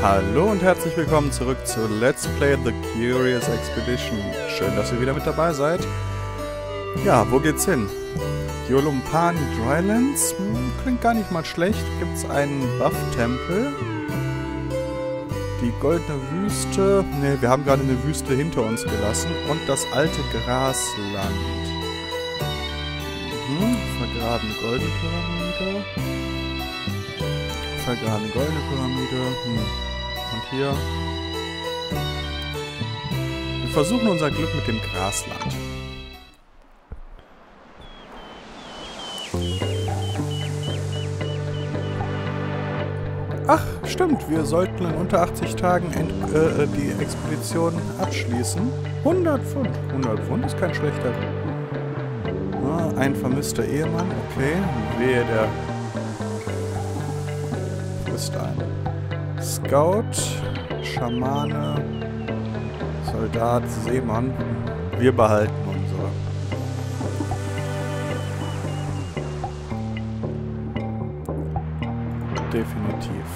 Hallo und herzlich willkommen zurück zu Let's Play The Curious Expedition. Schön, dass ihr wieder mit dabei seid. Ja, wo geht's hin? Yolumpani Drylands? Hm, klingt gar nicht mal schlecht. Gibt's einen Buff-Tempel? Die Goldene Wüste? Ne, wir haben gerade eine Wüste hinter uns gelassen. Und das alte Grasland. Mhm, vergraben Goldene Pyramide. Vergraben Goldene Pyramide. Hm. Hier. Wir versuchen unser Glück mit dem Grasland. Ach, stimmt. Wir sollten in unter 80 Tagen äh, die Expedition abschließen. 100 Pfund. 100 Pfund ist kein schlechter. Ah, ein vermisster Ehemann. Okay. Wehe, der frisst ein. Scout, Schamane, Soldat, Seemann. Wir behalten unsere. Definitiv.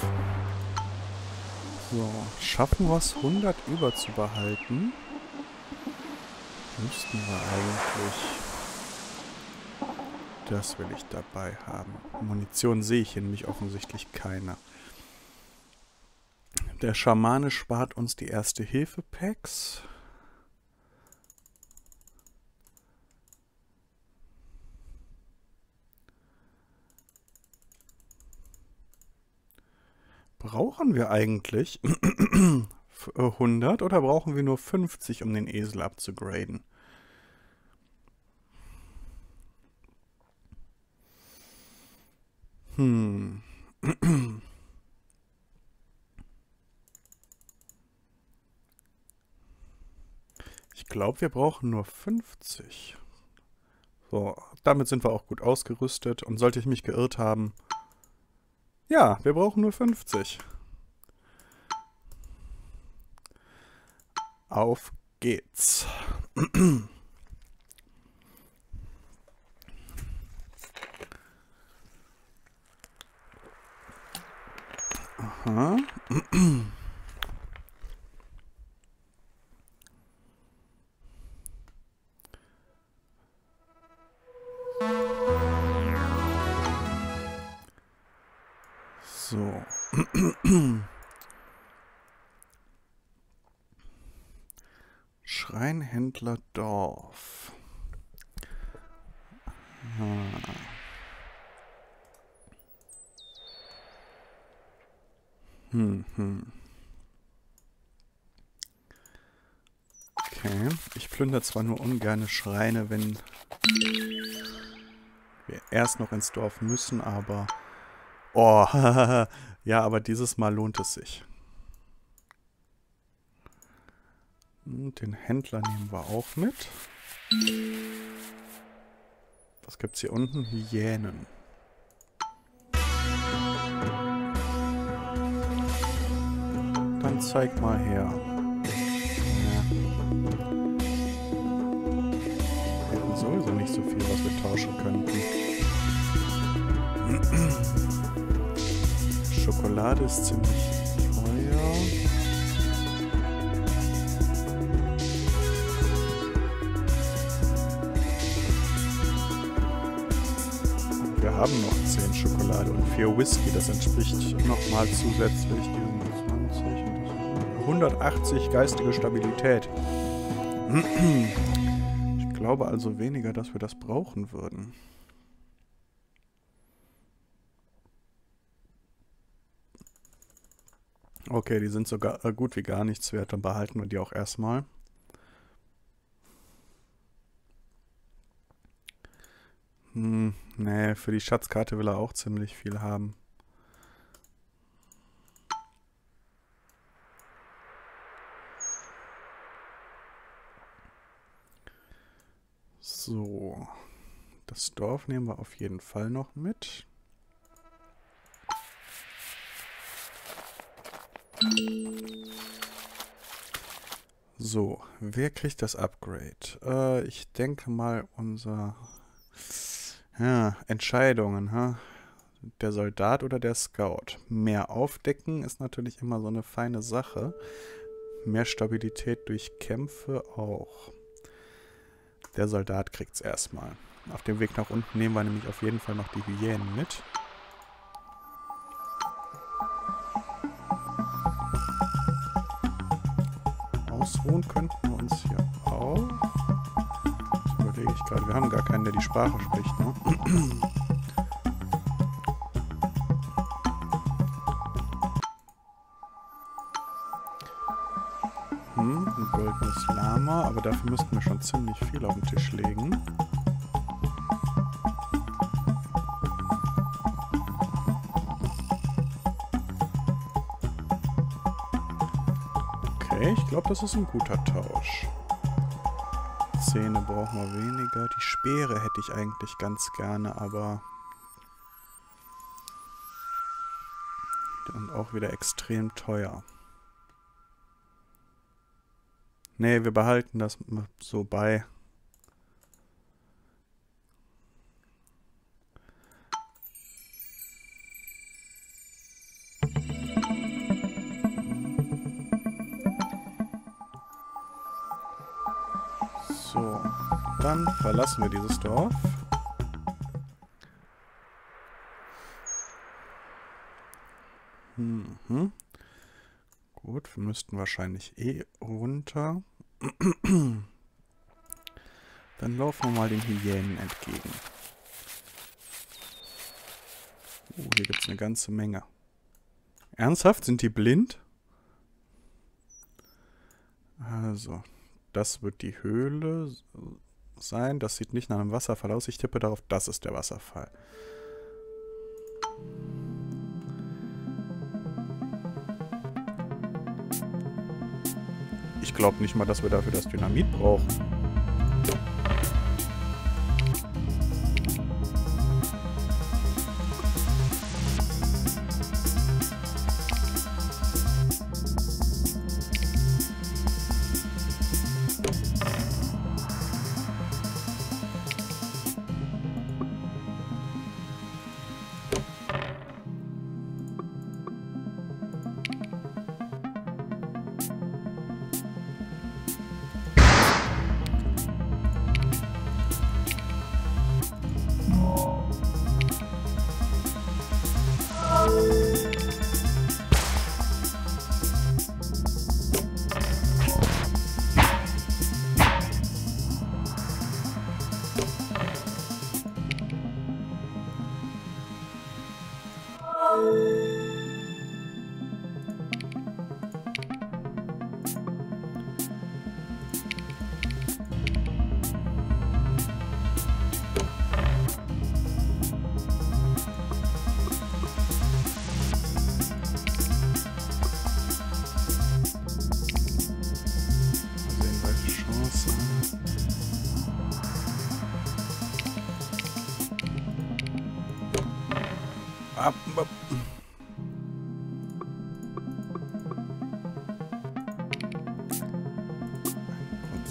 So, schaffen wir es 100 über zu behalten? Müssten wir eigentlich... Das will ich dabei haben. Munition sehe ich hier nämlich offensichtlich keine. Der Schamane spart uns die erste Hilfe-Packs. Brauchen wir eigentlich 100 oder brauchen wir nur 50, um den Esel abzugraden? Hm. Ich glaube, wir brauchen nur 50. So, damit sind wir auch gut ausgerüstet. Und sollte ich mich geirrt haben... Ja, wir brauchen nur 50. Auf geht's. Aha. Schreinhändler Dorf. Ah. Hm, hm. Okay. Ich plündere zwar nur ungerne Schreine, wenn wir erst noch ins Dorf müssen, aber... Oh, ja, aber dieses Mal lohnt es sich. Und den Händler nehmen wir auch mit. Was gibt's hier unten? Hyänen. Dann zeig mal her. Wir hätten sowieso nicht so viel, was wir tauschen könnten. Schokolade ist ziemlich teuer. Wir haben noch 10 Schokolade und 4 Whisky. Das entspricht nochmal zusätzlich diesen 20 und 180 geistige Stabilität. Ich glaube also weniger, dass wir das brauchen würden. Okay, die sind sogar äh, gut wie gar nichts wert, dann behalten wir die auch erstmal. Hm, nee, für die Schatzkarte will er auch ziemlich viel haben. So, das Dorf nehmen wir auf jeden Fall noch mit. So, wer kriegt das Upgrade? Äh, ich denke mal unser... Ja, Entscheidungen, ha? Der Soldat oder der Scout? Mehr aufdecken ist natürlich immer so eine feine Sache. Mehr Stabilität durch Kämpfe auch. Der Soldat kriegt es erstmal. Auf dem Weg nach unten nehmen wir nämlich auf jeden Fall noch die Hyänen mit. Keinen, der die Sprache spricht, ne? Hm, ein goldenes Lama, aber dafür müssten wir schon ziemlich viel auf den Tisch legen. Okay, ich glaube, das ist ein guter Tausch. Zähne brauchen wir weniger. Die Speere hätte ich eigentlich ganz gerne, aber... Und auch wieder extrem teuer. Nee, wir behalten das so bei. Dann verlassen wir dieses Dorf. Mhm. Gut, wir müssten wahrscheinlich eh runter. Dann laufen wir mal den Hyänen entgegen. Oh, hier gibt es eine ganze Menge. Ernsthaft? Sind die blind? Also, das wird die Höhle sein. Das sieht nicht nach einem Wasserfall aus. Ich tippe darauf, das ist der Wasserfall. Ich glaube nicht mal, dass wir dafür das Dynamit brauchen.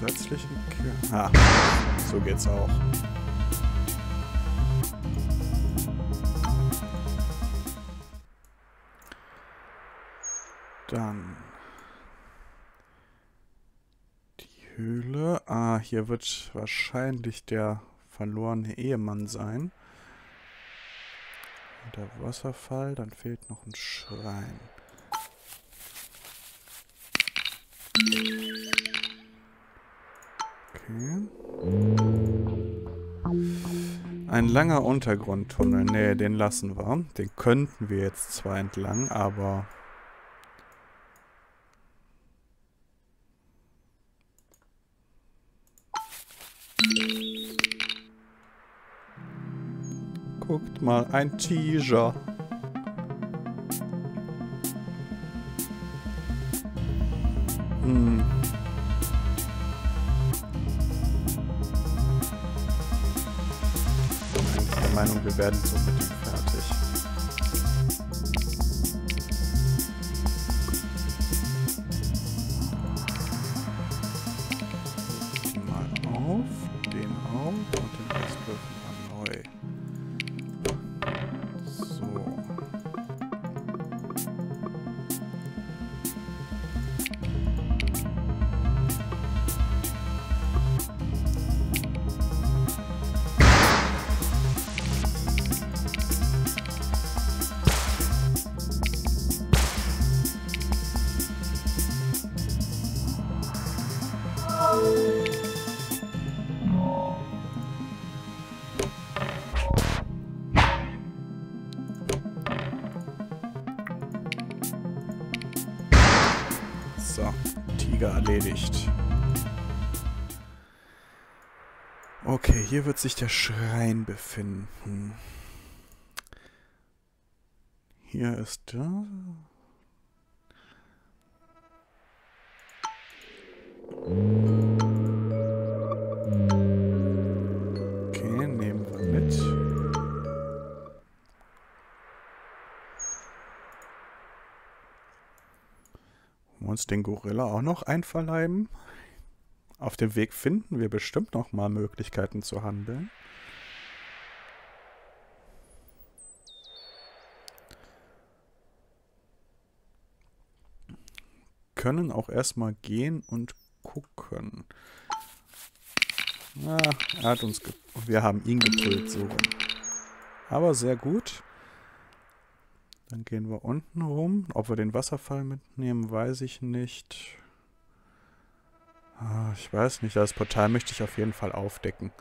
Grundsätzlichen Kür Ah, so geht's auch. Dann die Höhle. Ah, hier wird wahrscheinlich der verlorene Ehemann sein. Der Wasserfall, dann fehlt noch ein Schrein. Ein langer Untergrundtunnel. Nee, den lassen wir. Den könnten wir jetzt zwar entlang, aber... Guckt mal, ein Tiger. Hm. Meinung, wir werden so mit So, Tiger erledigt. Okay, hier wird sich der Schrein befinden. Hier ist der... Okay, uns den Gorilla auch noch einverleiben? Auf dem Weg finden wir bestimmt noch mal Möglichkeiten zu handeln. Können auch erstmal gehen und gucken. Na, er hat uns wir haben ihn gepult, so rum. Aber sehr gut. Dann gehen wir unten rum. Ob wir den Wasserfall mitnehmen, weiß ich nicht. Ah, ich weiß nicht, das Portal möchte ich auf jeden Fall aufdecken.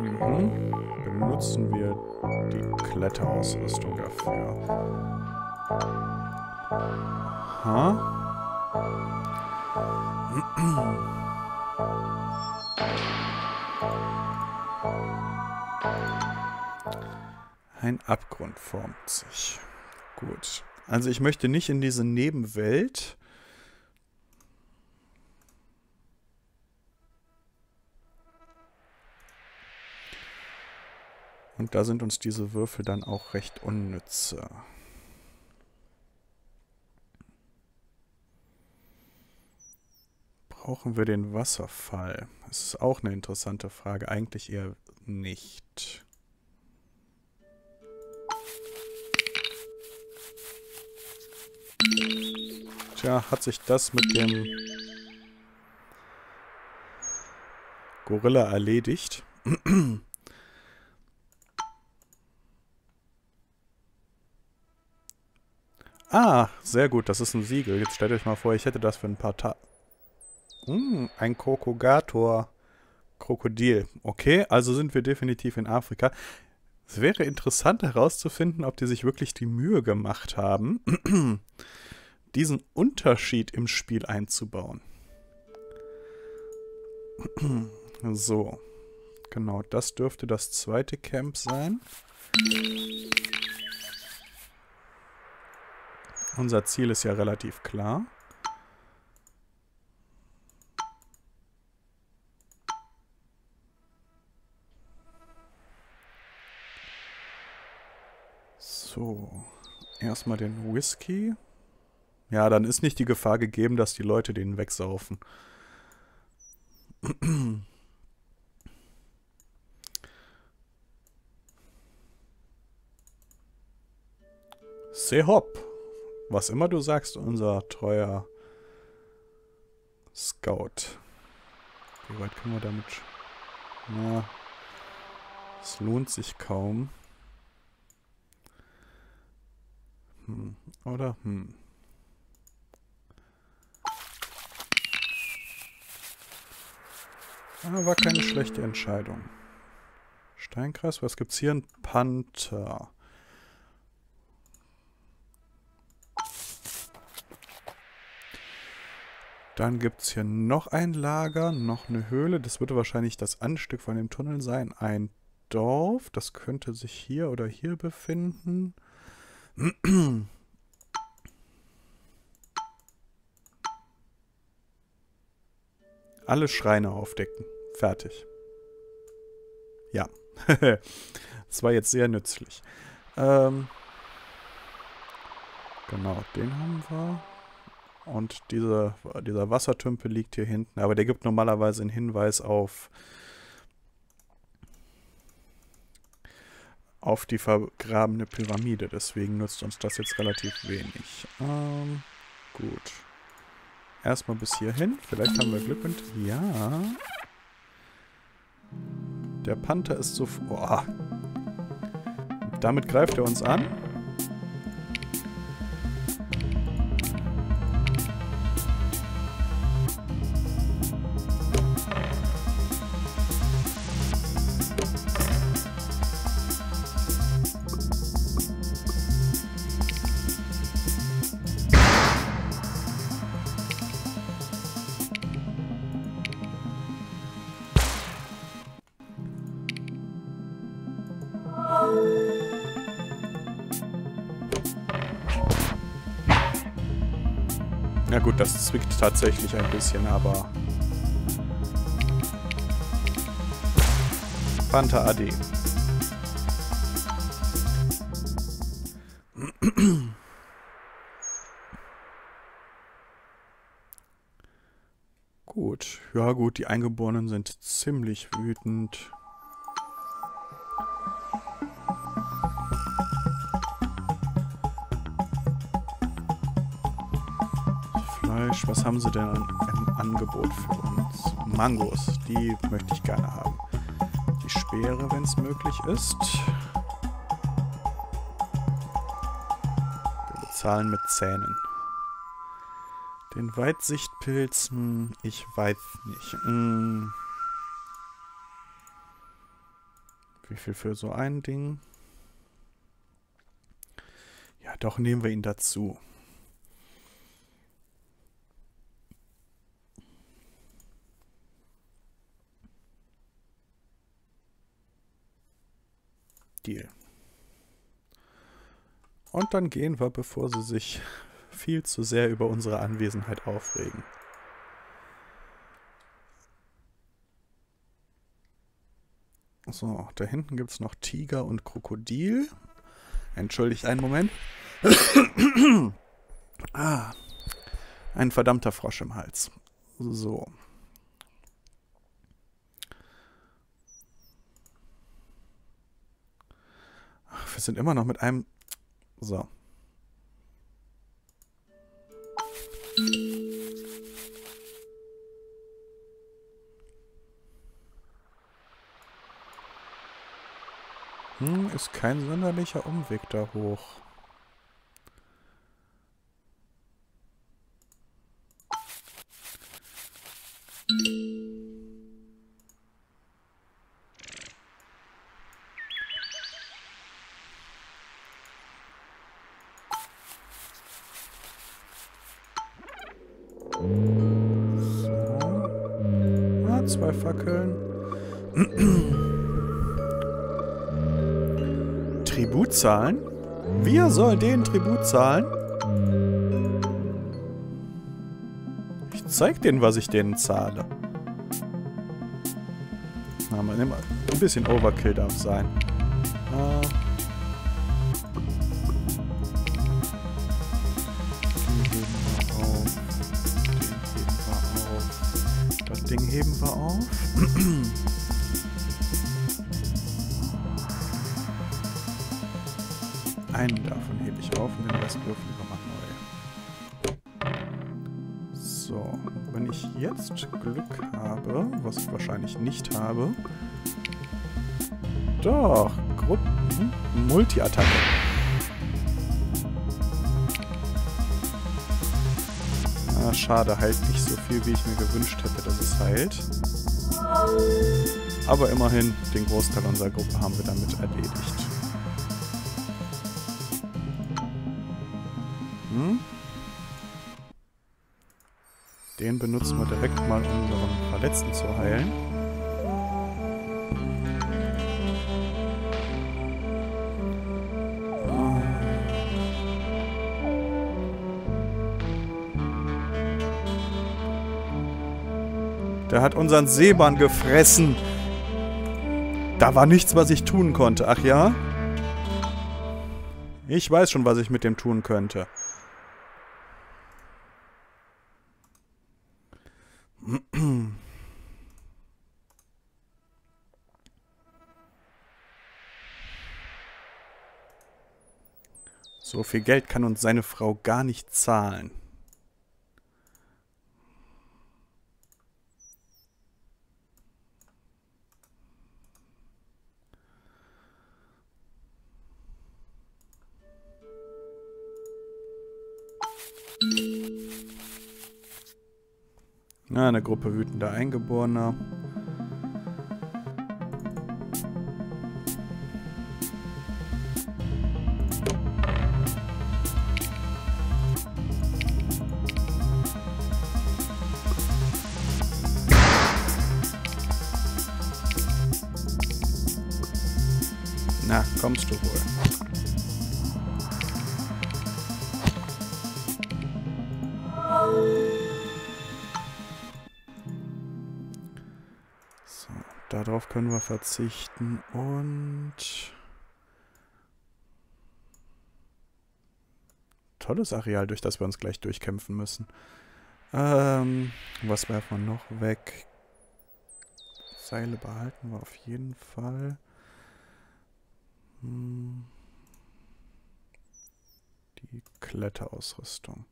Mhm. Benutzen wir die Kletterausrüstung dafür. Ha? Ein Abgrund formt sich. Gut. Also ich möchte nicht in diese Nebenwelt. Und da sind uns diese Würfel dann auch recht unnütze. Brauchen wir den Wasserfall? Das ist auch eine interessante Frage. Eigentlich eher nicht. Tja, hat sich das mit dem Gorilla erledigt. ah, sehr gut, das ist ein Siegel. Jetzt stellt euch mal vor, ich hätte das für ein paar Tage... Hm, ein Krokogator. Krokodil. Okay, also sind wir definitiv in Afrika. Es wäre interessant herauszufinden, ob die sich wirklich die Mühe gemacht haben, diesen Unterschied im Spiel einzubauen. so. Genau, das dürfte das zweite Camp sein. Unser Ziel ist ja relativ klar. So, erstmal den Whisky. Ja, dann ist nicht die Gefahr gegeben, dass die Leute den wegsaufen. Sehop. Was immer du sagst, unser treuer Scout. Wie weit können wir damit... Na, es lohnt sich kaum. Hm. Oder? Hm. Ah, war keine schlechte Entscheidung. Steinkreis, was gibt's hier? Ein Panther. Dann gibt es hier noch ein Lager, noch eine Höhle. Das würde wahrscheinlich das Anstück von dem Tunnel sein. Ein Dorf, das könnte sich hier oder hier befinden. Alle Schreine aufdecken. Fertig. Ja. das war jetzt sehr nützlich. Ähm genau, den haben wir. Und diese, dieser Wassertümpel liegt hier hinten. Aber der gibt normalerweise einen Hinweis auf auf die vergrabene Pyramide. Deswegen nutzt uns das jetzt relativ wenig. Ähm, gut. Erstmal bis hierhin. Vielleicht haben wir Glück und... Ja. Der Panther ist so... Oh. Damit greift er uns an. Tatsächlich ein bisschen, aber... Panther AD. gut, ja gut, die Eingeborenen sind ziemlich wütend. Was haben sie denn im Angebot für uns? Mangos, die möchte ich gerne haben. Die Speere, wenn es möglich ist. Wir bezahlen mit Zähnen. Den Weitsichtpilz, hm, ich weiß nicht. Hm. Wie viel für so ein Ding? Ja, doch, nehmen wir ihn dazu. Deal. Und dann gehen wir, bevor sie sich viel zu sehr über unsere Anwesenheit aufregen. So, da hinten gibt es noch Tiger und Krokodil. Entschuldigt einen Moment. ah, ein verdammter Frosch im Hals. So. Wir sind immer noch mit einem... So. Hm, ist kein sonderlicher Umweg da hoch. Zwei Fackeln. Tribut zahlen? Wir sollen den Tribut zahlen? Ich zeig denen, was ich denen zahle. Na, mal, ein bisschen Overkill darf sein. Äh, Doch, Gruppen, Multi-Attacke. Ah, schade, heilt nicht so viel, wie ich mir gewünscht hätte, dass es heilt. Aber immerhin, den Großteil unserer Gruppe haben wir damit erledigt. Hm? Den benutzen wir direkt mal, um unseren Verletzten zu heilen. Der hat unseren Seebahn gefressen. Da war nichts, was ich tun konnte. Ach ja? Ich weiß schon, was ich mit dem tun könnte. So viel Geld kann uns seine Frau gar nicht zahlen. Na, eine Gruppe wütender Eingeborener. Darauf können wir verzichten. Und... Tolles Areal, durch das wir uns gleich durchkämpfen müssen. Ähm, was werfen wir noch weg? Seile behalten wir auf jeden Fall. Hm. Die Kletterausrüstung.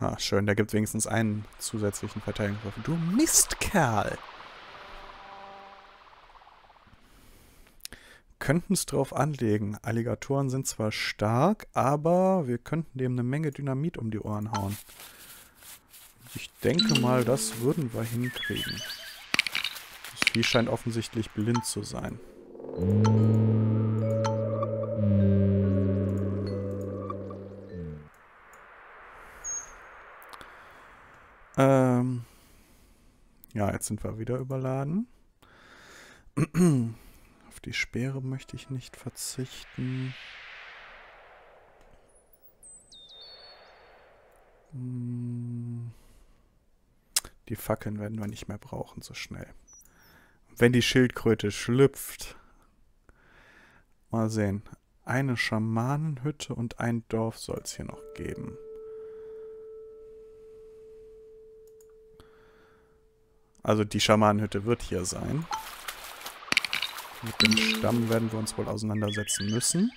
Ah, schön, da gibt es wenigstens einen zusätzlichen Verteidigungswaffen. Du Mistkerl! Könnten es drauf anlegen. Alligatoren sind zwar stark, aber wir könnten dem eine Menge Dynamit um die Ohren hauen. Ich denke mal, das würden wir hinkriegen. Das Vieh scheint offensichtlich blind zu sein. Ähm ja, jetzt sind wir wieder überladen. Auf die Speere möchte ich nicht verzichten. Hm. Die Fackeln werden wir nicht mehr brauchen so schnell. Wenn die Schildkröte schlüpft. Mal sehen. Eine Schamanenhütte und ein Dorf soll es hier noch geben. Also die Schamanenhütte wird hier sein. Mit dem Stamm werden wir uns wohl auseinandersetzen müssen.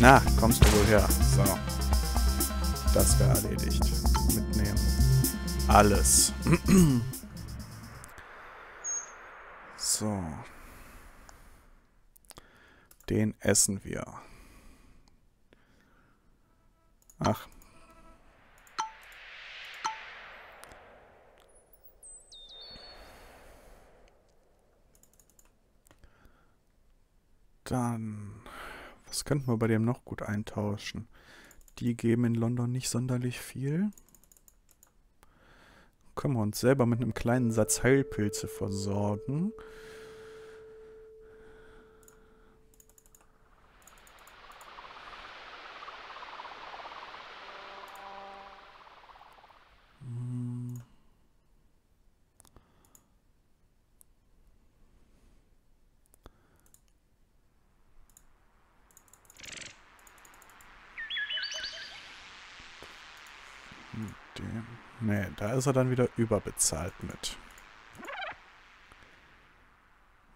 Na, kommst du wohl her. So. Das wäre erledigt. Mitnehmen. Alles. so. Den essen wir. Ach. Dann, was könnten wir bei dem noch gut eintauschen? Die geben in London nicht sonderlich viel. Können wir uns selber mit einem kleinen Satz Heilpilze versorgen. Nee, da ist er dann wieder überbezahlt mit.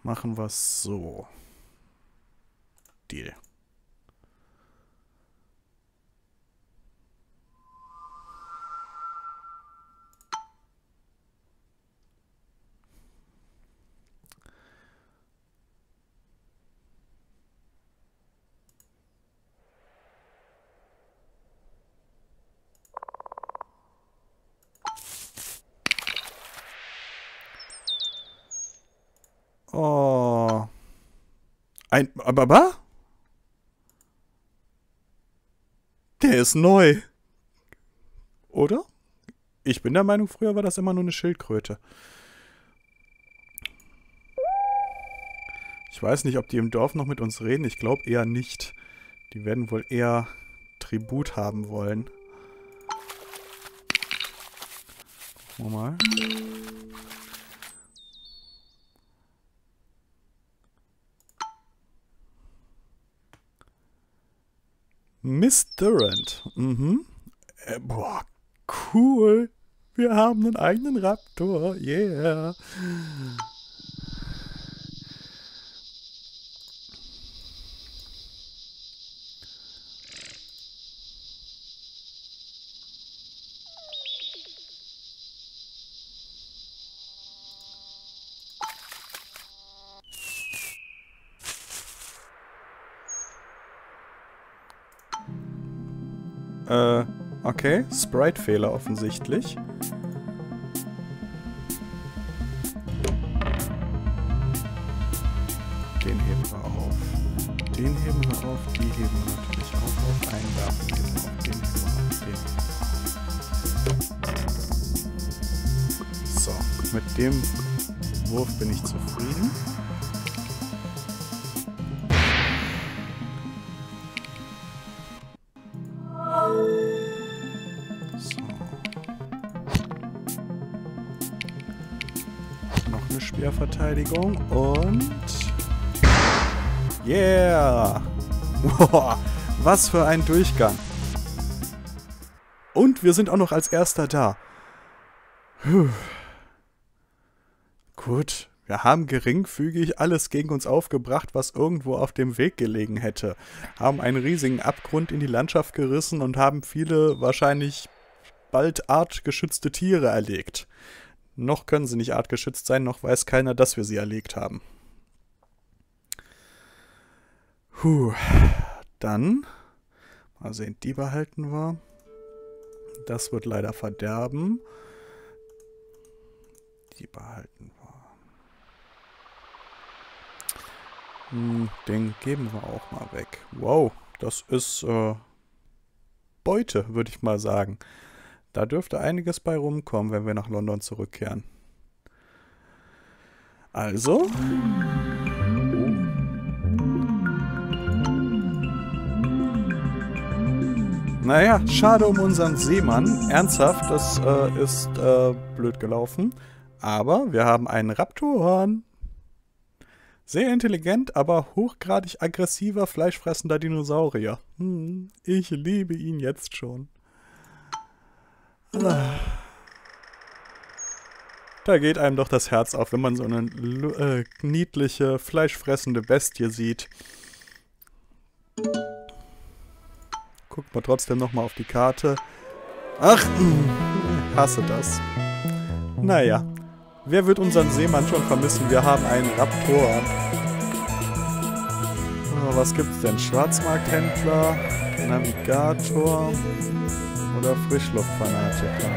Machen wir es so. Deal. Ein Aber? Der ist neu. Oder? Ich bin der Meinung, früher war das immer nur eine Schildkröte. Ich weiß nicht, ob die im Dorf noch mit uns reden. Ich glaube eher nicht. Die werden wohl eher Tribut haben wollen. Gucken wir mal. Miss Durant. Mhm. Äh, boah, cool. Wir haben einen eigenen Raptor. Yeah. Äh, okay. Sprite-Fehler offensichtlich. Den heben wir auf. Den heben wir auf, die heben wir natürlich auch auf. Eingaben heben wir auf, den heben wir auf, den heben wir auf. So, mit dem Wurf bin ich zufrieden. Speerverteidigung und... Yeah! Wow, was für ein Durchgang. Und wir sind auch noch als Erster da. Puh. Gut, wir haben geringfügig alles gegen uns aufgebracht, was irgendwo auf dem Weg gelegen hätte. Haben einen riesigen Abgrund in die Landschaft gerissen und haben viele wahrscheinlich bald artgeschützte Tiere erlegt. Noch können sie nicht artgeschützt sein, noch weiß keiner, dass wir sie erlegt haben. Puh. Dann. Mal sehen, die behalten wir. Das wird leider verderben. Die behalten wir. Hm, den geben wir auch mal weg. Wow, das ist äh, Beute, würde ich mal sagen. Da dürfte einiges bei rumkommen, wenn wir nach London zurückkehren. Also. Naja, schade um unseren Seemann. Ernsthaft, das äh, ist äh, blöd gelaufen. Aber wir haben einen Raptoren. Sehr intelligent, aber hochgradig aggressiver, fleischfressender Dinosaurier. Hm, ich liebe ihn jetzt schon. Da geht einem doch das Herz auf, wenn man so eine äh, niedliche, fleischfressende Bestie sieht. Guckt mal trotzdem nochmal auf die Karte. Ach, hasse das. Naja, wer wird unseren Seemann schon vermissen? Wir haben einen Raptor. Oh, was gibt's denn? Schwarzmarkthändler, Navigator oder Frischluftfanatiker.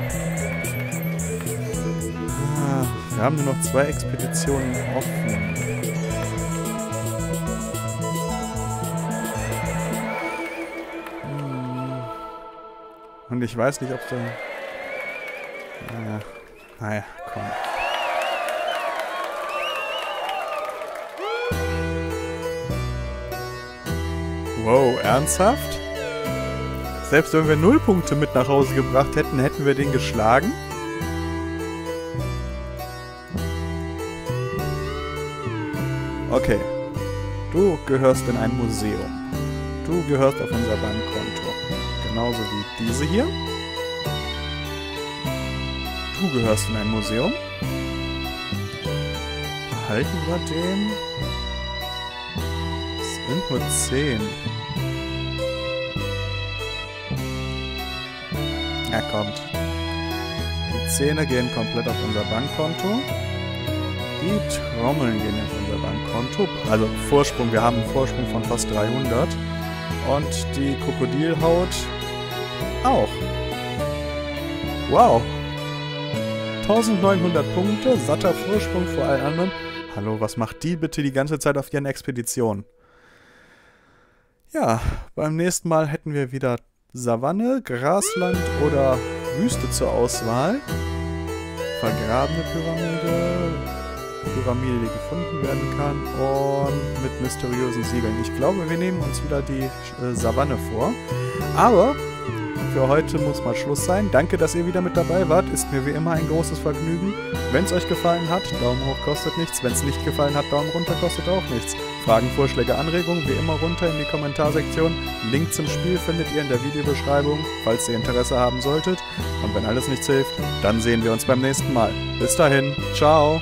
Ah, wir haben nur noch zwei Expeditionen offen. Hm. Und ich weiß nicht, ob da... Naja, naja komm. Wow, ernsthaft? Selbst wenn wir null Punkte mit nach Hause gebracht hätten, hätten wir den geschlagen. Okay. Du gehörst in ein Museum. Du gehörst auf unser Bankkonto. Genauso wie diese hier. Du gehörst in ein Museum. Behalten wir den. Es sind nur 10. Er kommt. Die Zähne gehen komplett auf unser Bankkonto. Die Trommeln gehen auf unser Bankkonto. Also Vorsprung, wir haben einen Vorsprung von fast 300. Und die Krokodilhaut auch. Wow. 1900 Punkte, satter Vorsprung vor allen anderen. Hallo, was macht die bitte die ganze Zeit auf ihren Expeditionen? Ja, beim nächsten Mal hätten wir wieder Savanne, Grasland oder Wüste zur Auswahl. Vergrabene Pyramide, Pyramide, die gefunden werden kann und mit mysteriösen Siegeln. Ich glaube, wir nehmen uns wieder die äh, Savanne vor. Aber für heute muss mal Schluss sein. Danke, dass ihr wieder mit dabei wart. Ist mir wie immer ein großes Vergnügen. Wenn es euch gefallen hat, Daumen hoch kostet nichts. Wenn es nicht gefallen hat, Daumen runter kostet auch nichts. Fragen, Vorschläge, Anregungen wie immer runter in die Kommentarsektion. Link zum Spiel findet ihr in der Videobeschreibung, falls ihr Interesse haben solltet. Und wenn alles nichts hilft, dann sehen wir uns beim nächsten Mal. Bis dahin, ciao!